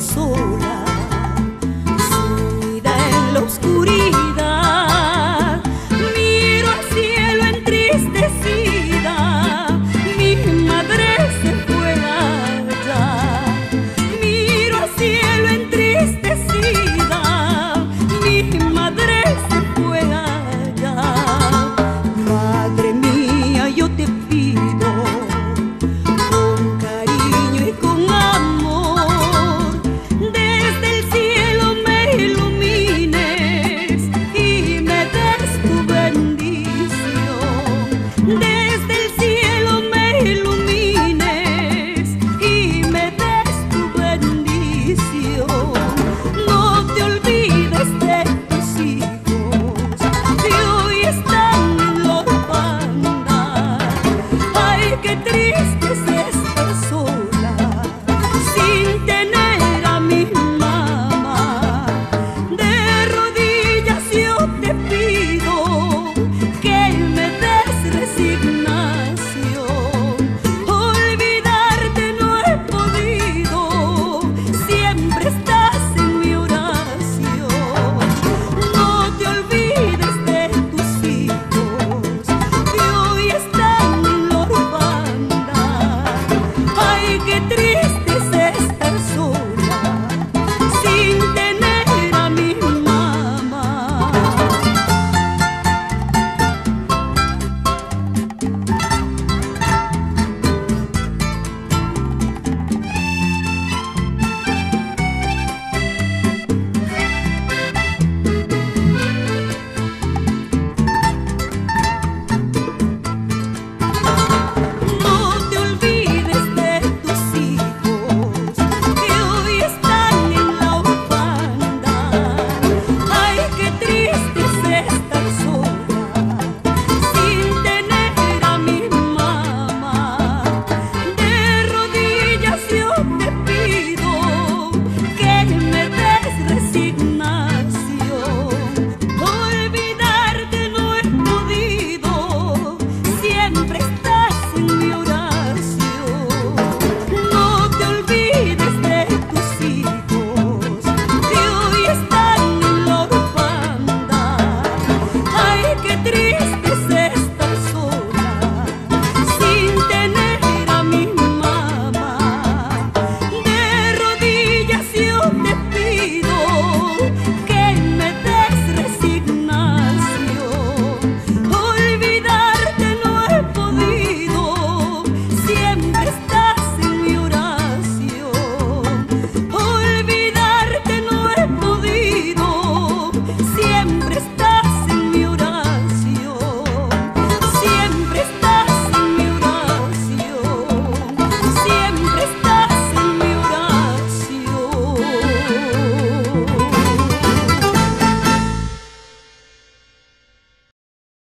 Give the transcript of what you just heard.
sola.